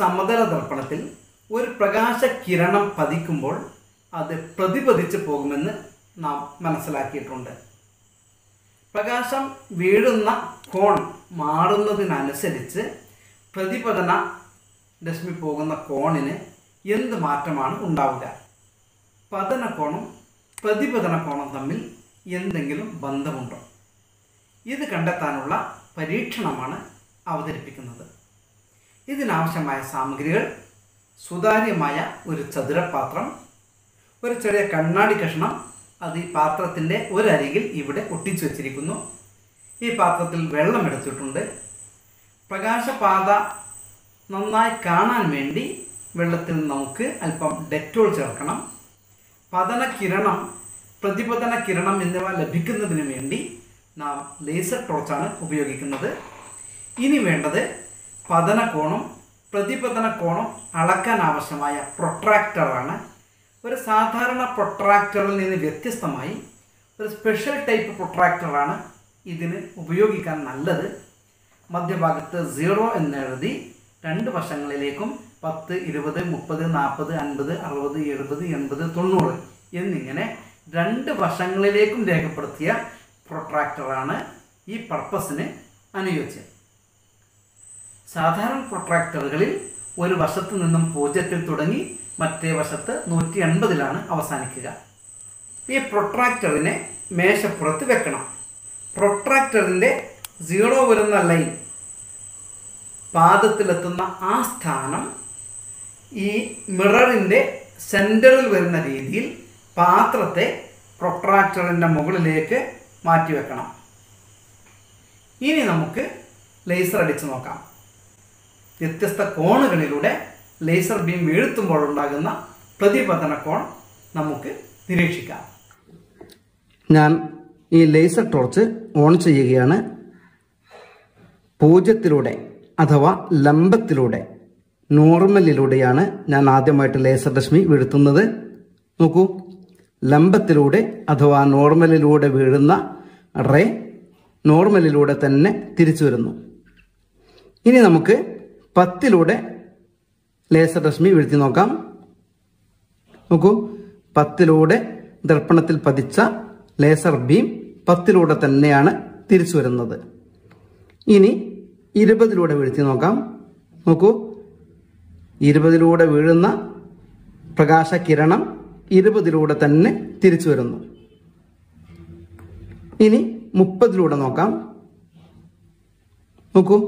സമതല ദർപ്പണത്തിൽ ഒരു പ്രകാശ കിരണം പതിക്കുമ്പോൾ അത് പ്രതിപതിച്ച് പോകുമെന്ന് നാം മനസ്സിലാക്കിയിട്ടുണ്ട്. പ്രകാശം വീഴുന്ന കോൺ മാറുന്നതിനനുസരിച്ച് പ്രതിപതന രശ്മി പോകുന്ന കോണിന് എന്ത് മാറ്റമാണ് ഉണ്ടാവുക? പതന കോണും പ്രതിപതന കോണും തമ്മിൽ എന്തെങ്കിലും ബന്ധമുണ്ടോ? ഇത് കണ്ടെത്താനുള്ള പരീക്ഷണമാണ് അവതരിപ്പിക്കുന്നത്. ഇതിനാവശ്യമായ സാമഗ്രികൾ സുതാര്യമായ ഒരു ചതുരപാത്രം ഒരു ചെറിയ കണ്ണാടി കഷ്ണം അത് ഈ പാത്രത്തിന്റെ ഒരരികിൽ ഇവിടെ ഒട്ടിച്ചു വച്ചിരിക്കുന്നു. ഈ പാത്രത്തിൽ വെള്ളം എടുത്തിട്ടുണ്ട്. പ്രകാശപാത നന്നായി കാണാൻ വേണ്ടി വെള്ളത്തിൽ നമുക്ക് അല്പം ഡെറ്റോൾ ചേർക്കണം. പതന കിരണം പ്രതിപതന കിരണം എന്നിവ ലഭിക്കുന്നതിന് വേണ്ടി നാം ലേസർ ടോർച്ചാണ് ഉപയോഗിക്കുന്നത്. ഇനി വേണ്ടത് പതന കോണും പ്രതിപതന കോണും അളക്കാൻ ആവശ്യമായ പ്രൊട്രാക്ടറാണ് ഒരു സാധാരണ പ്രൊട്രാക്ടറിൽ നിന്ന് വ്യത്യസ്തമായി ഒരു സ്പെഷ്യൽ ടൈപ്പ് പ്രൊട്രാക്ടറാണ് ഇതിന് ഉപയോഗിക്കാൻ നല്ലത്. മധ്യഭാഗത്ത് സീറോ എന്നെഴുതി രണ്ട് വശങ്ങളിലേക്കും പത്ത് ഇരുപത് മുപ്പത് നാൽപ്പത് അൻപത് അറുപത് എഴുപത് എൺപത് തൊണ്ണൂറ് എന്നിങ്ങനെ രണ്ട് വശങ്ങളിലേക്കും രേഖപ്പെടുത്തിയ പ്രൊട്രാക്ടറാണ് ഈ പർപ്പസിന് അനുയോജ്യം. സാധാരണ പ്രൊട്രാക്ടറുകളിൽ ഒരു വശത്ത് നിന്നും പൂജ്യത്തിൽ തുടങ്ങി മറ്റേ വശത്ത് നൂറ്റി എൺപതിലാണ് അവസാനിക്കുക. ഈ പ്രൊട്രാക്ടറിനെ മേശപ്പുറത്ത് വെക്കണം. പ്രൊട്രാക്ടറിന്റെ സീറോ വരുന്ന ലൈൻ പാദത്തിലെത്തുന്ന ആ സ്ഥാനം ഈ മിററിന്റെ സെന്ററിൽ വരുന്ന രീതിയിൽ പാത്രത്തെ പ്രൊട്രാക്ടറിന്റെ മുകളിലേക്ക് മാറ്റിവെക്കണം ഇനി നമുക്ക് ലേസർ അടിച്ച് നോക്കാം. വ്യത്യസ്ത കോണുകളിലൂടെ ലേസർ ബീം വീഴ്ത്തുമ്പോൾ ഉണ്ടാകുന്ന പ്രതിപതന കോൺ നമുക്ക് നിരീക്ഷിക്കാം. ഞാൻ ഈ ലേസർ ടോർച്ച് ഓൺ ചെയ്യുകയാണ്. പൂജ്യത്തിലൂടെ അഥവാ ലംബത്തിലൂടെ നോർമലിലൂടെയാണ് ഞാൻ ആദ്യമായിട്ട് ലേസർ രശ്മി വീഴ്ത്തുന്നത്. നോക്കൂ ലംബത്തിലൂടെ അഥവാ നോർമലിലൂടെ വീഴുന്ന റേ നോർമലിലൂടെ തന്നെ തിരിച്ചു വരുന്നു. ഇനി നമുക്ക് പത്തിലൂടെ ലേസർ രശ്മി വീഴ്ത്തി നോക്കാം. നോക്കൂ പത്തിലൂടെ ദർപ്പണത്തിൽ പതിച്ച ലേസർ ബീം പത്തിലൂടെ തന്നെയാണ് തിരിച്ചു വരുന്നത്. ഇനി ഇരുപതിലൂടെ വീഴ്ത്തി നോക്കാം. നോക്കൂ ഇരുപതിലൂടെ വീഴുന്ന പ്രകാശ കിരണം ഇരുപതിലൂടെ തന്നെ തിരിച്ചു വരുന്നു. ഇനി മുപ്പതിലൂടെ നോക്കാം. നോക്കൂ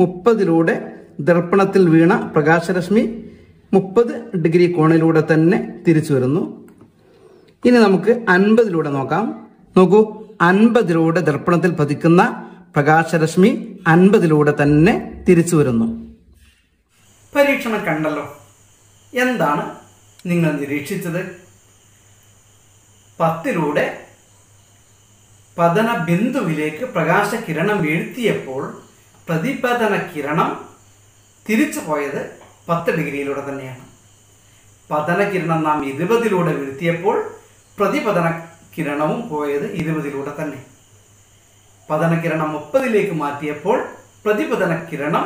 മുപ്പതിലൂടെ ദർപ്പണത്തിൽ വീണ പ്രകാശരശ്മി മുപ്പത് ഡിഗ്രി കോണിലൂടെ തന്നെ തിരിച്ചു വരുന്നു. ഇനി നമുക്ക് അൻപതിലൂടെ നോക്കാം. നോക്കൂ അൻപതിലൂടെ ദർപ്പണത്തിൽ പതിക്കുന്ന പ്രകാശരശ്മി അൻപതിലൂടെ തന്നെ തിരിച്ചു വരുന്നു. പരീക്ഷണം കണ്ടല്ലോ. എന്താണ് നിങ്ങൾ നിരീക്ഷിച്ചത്? പത്തിലൂടെ പതന ബിന്ദുവിലേക്ക് പ്രകാശകിരണം വീഴ്ത്തിയപ്പോൾ പ്രതിപതന കിരണം തിരിച്ചു പോയത് പത്ത് ഡിഗ്രിയിലൂടെ തന്നെയാണ്. പതന കിരണം നാം ഇരുപതിലൂടെ വീഴ്ത്തിയപ്പോൾ പ്രതിപതന കിരണവും പോയത് ഇരുപതിലൂടെ തന്നെ. പതന കിരണം മുപ്പതിലേക്ക് മാറ്റിയപ്പോൾ പ്രതിപതന കിരണം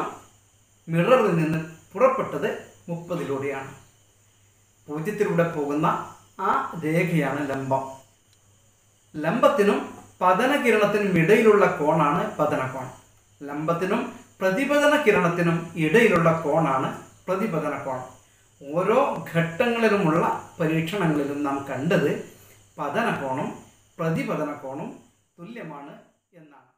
മിററിൽ നിന്ന് പുറപ്പെട്ടത് മുപ്പതിലൂടെയാണ്. പൂജ്യത്തിലൂടെ പോകുന്ന ആ രേഖയാണ് ലംബം. ലംബത്തിനും പതന കിരണത്തിനും ഇടയിലുള്ള കോണാണ് പതനകോൺ ലംബത്തിനും പ്രതിപതന കിരണത്തിനും ഇടയിലുള്ള കോണാണ് പ്രതിപതന കോൺ. ഓരോ ഘട്ടങ്ങളിലുമുള്ള പരീക്ഷണങ്ങളിലും നാം കണ്ടത് പതന കോണും പ്രതിപതന കോണും തുല്യമാണ് എന്നാണ്.